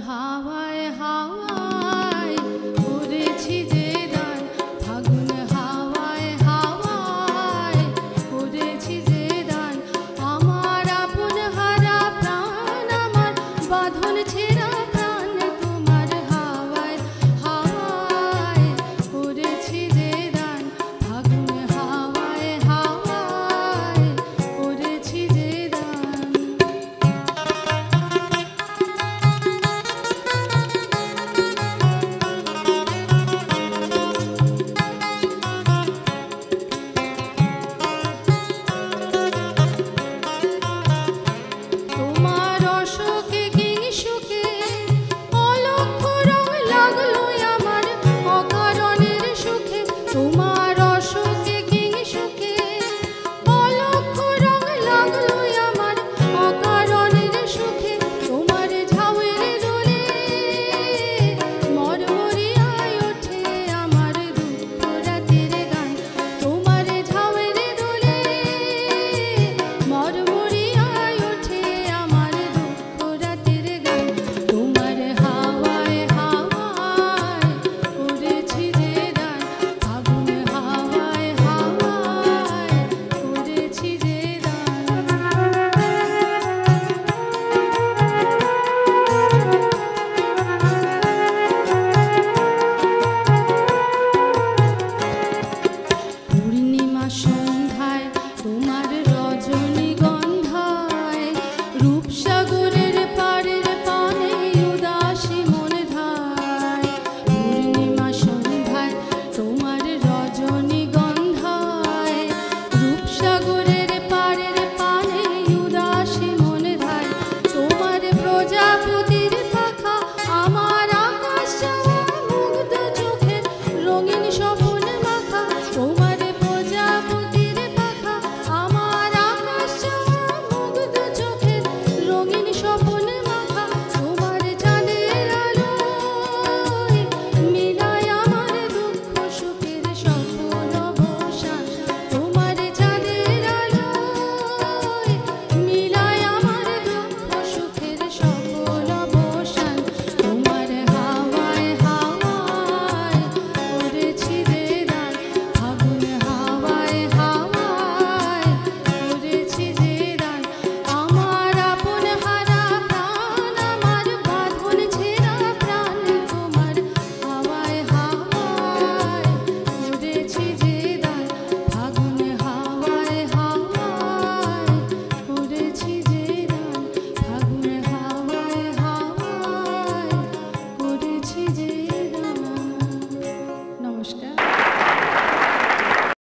how